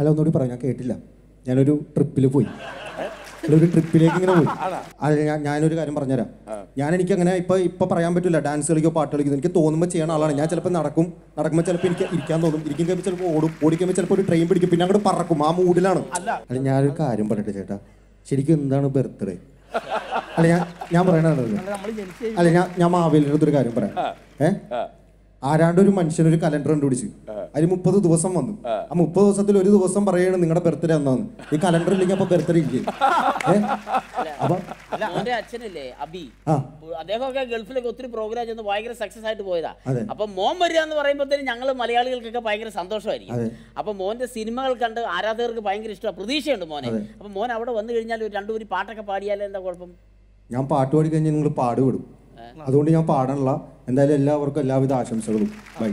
അല്ല ഒന്നുകൂടി പറയാം ഞാൻ കേട്ടില്ല. ഞാനൊരു ട്രിപ്പിൽ പോയി. ഒരു ട്രിപ്പിലേക്ക് ഇങ്ങനെ പോയി. അല്ല ഞാൻ ഞാനൊരു കാര്യം പറഞ്ഞുതരാം. ഞാൻ എനിക്ക് അങ്ങനെ ഇപ്പൊ ഇപ്പൊ പറയാൻ പറ്റില്ല ഡാൻസ് കളിക്കോ പാട്ട് കളിക്കോ എനിക്ക് തോന്നുമ്പോൾ ചെയ്യണ ആളാണ്. ഞാൻ ചിലപ്പോൾ നടക്കും നടക്കുമ്പോൾ ചിലപ്പോൾ എനിക്ക് ഇരിക്കാൻ തോന്നും. ഇരിക്കും ഇരിക്കുമ്പോൾ ചിലപ്പോൾ ഓടും. ഓടിക്കുമ്പോൾ ചിലപ്പോൾ ഒരു ട്രെയിൻ പിടിക്കും. പിന്നെ അങ്ങോട്ട് പറക്കും. ആ മൂഡിലാണ്. അല്ല. ഞാനൊരു കാര്യം പറഞ്ഞിട്ട് ചേട്ടാ. ശരിക്കും എന്താണ് ബർത്ത്ഡേ അല്ല ഞാൻ ഞാൻ പറയണത് അല്ല ഞാൻ ഞാൻ മാവേലിയുടെ അടുത്തൊരു കാര്യം പറയാം. ഏ? ആരാണ്ട് ഒരു മനുഷ്യൻ ഒരു കലണ്ടർ കണ്ടുപിടിച്ച്. അതിൽ മുപ്പത് ദിവസം വന്നു. ആ. മുപ്പത് ദിവസത്തിൽ ഒരു ദിവസം പറയാണ് നിങ്ങളുടെ ബർത്ത്ഡേ എന്നാന്ന്. ഈ കലണ്ടർ ഇല്ലെങ്കിൽ അപ്പൊ ബർത്ത്ഡേ ഇല്ലേ അപ്പൊ മോന്റെ അച്ഛനല്ലേ അബി. അദ്ദേഹമൊക്കെ ഗൾഫിലൊക്കെ ഒത്തിരി പ്രോഗ്രാം ചെന്ന് ഭയങ്കര സക്സസ് ആയിട്ട് പോയതാ. അപ്പൊ മോൻ വരിക എന്ന് പറയുമ്പോഴത്തേനും ഞങ്ങൾ മലയാളികൾക്കൊക്കെ ഭയങ്കര സന്തോഷമായിരിക്കും. അപ്പൊ മോന്റെ സിനിമകൾ കണ്ട് ആരാധകർക്ക് ഭയങ്കര ഇഷ്ടമാണ് പ്രതീക്ഷയുണ്ട് മോനെ. അപ്പൊ മോൻ അവിടെ വന്നു കഴിഞ്ഞാൽ ഒരു രണ്ടുപേര് പാട്ടൊക്കെ പാടിയാലേ എന്താ കുഴപ്പം? ഞാൻ പാട്ട് പാടി കഴിഞ്ഞാൽ നിങ്ങൾ പാടുപെടും അതുകൊണ്ട് ഞാൻ പാടാനുള്ള എന്തായാലും എല്ലാവർക്കും എല്ലാവിധ ആശംസകളും. ബൈ